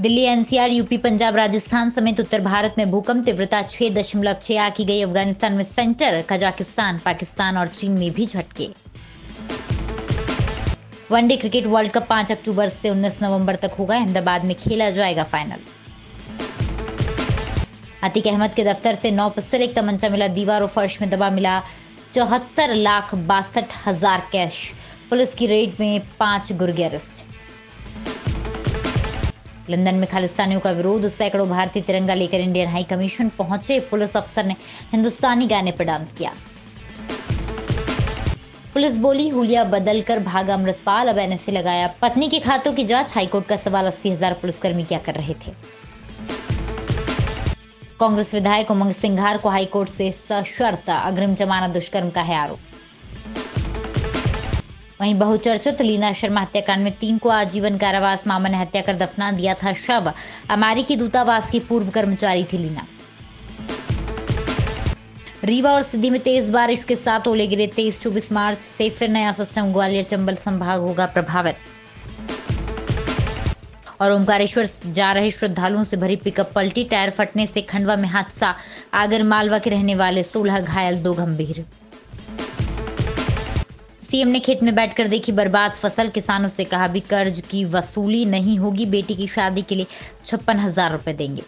Delhi NCR, UP, Punjab, Rajasthan समेत उत्तर भारत में भूकंप, तीव्रता छह दशमलव छह आकी गई। अफ़गानिस्तान में सेंटर, कजाकिस्तान, पाकिस्तान और चीन में भी झटके। वनडे क्रिकेट वर्ल्ड कप पाँच अक्टूबर से 19 नवंबर तक होगा। अहमदाबाद में खेला जाएगा फाइनल। अतिक अहमद के दफ्तर से नौ पिस्टल एक तमंचा मिला। दीवार और फर्श में दबा मिला चौहत्तर लाख बासठ हज़ार कैश। पुलिस की रेड में पाँच गुर्गे अरेस्ट। लंदन में खालिस्तानियों का विरोध, सैकड़ों भारतीय तिरंगा लेकर इंडियन हाई कमीशन पहुँचे। पुलिस अफसर ने हिंदुस्तानी गाने पर डांस किया। पुलिस बोली, हुलिया बदलकर भागा अमृतपाल। अब एनएसए लगाया पत्नी के खातों की जाँच। हाईकोर्ट का सवाल, अस्सी हज़ार पुलिसकर्मी क्या कर रहे थे? कांग्रेस विधायक उमंग सिंघार को हाईकोर्ट से सशर्त। अग्रिम जमानत दुष्कर्म का है आरोप। वहीं बहुचर्चित लीना शर्मा हत्याकांड में तीन को आजीवन कारावास मामा ने हत्या कर दफना दिया था शव। अमेरिकी दूतावास की पूर्व कर्मचारी थी लीना। रीवा और सिद्धि में तेज बारिश के साथ ओले गिरे तेईस चौबीस मार्च से फिर नया सिस्टम, ग्वालियर चंबल संभाग होगा प्रभावित। और ओमकारेश्वर जा रहे श्रद्धालुओं से भरी पिकअप पलटी, टायर फटने से खंडवा में हादसा। आगर मालवा के रहने वाले सोलह घायल, दो गंभीर। सीएम ने खेत में बैठकर देखी बर्बाद फ़सल। किसानों से कहा भी कर्ज की वसूली नहीं होगी, बेटी की शादी के लिए छप्पन हज़ार रुपए देंगे।